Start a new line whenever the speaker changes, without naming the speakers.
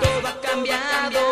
Todo ha cambiado.